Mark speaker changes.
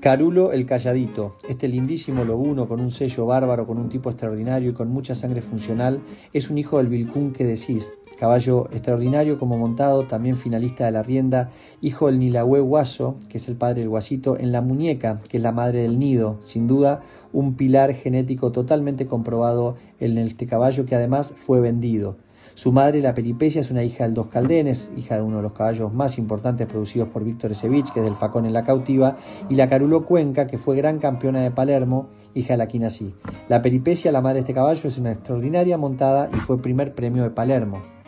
Speaker 1: Carulo el Calladito, este lindísimo lobuno con un sello bárbaro, con un tipo extraordinario y con mucha sangre funcional, es un hijo del Vilcún que decís, caballo extraordinario como montado, también finalista de la rienda, hijo del Nilahue Guaso, que es el padre del Guasito, en la muñeca, que es la madre del nido, sin duda un pilar genético totalmente comprobado en este caballo que además fue vendido. Su madre, la Peripecia, es una hija del Dos Caldenes, hija de uno de los caballos más importantes producidos por Víctor Esevich, que es del Facón en la Cautiva, y la Carulo Cuenca, que fue gran campeona de Palermo, hija de la Quinasí. La Peripecia, la madre de este caballo, es una extraordinaria montada y fue primer premio de Palermo.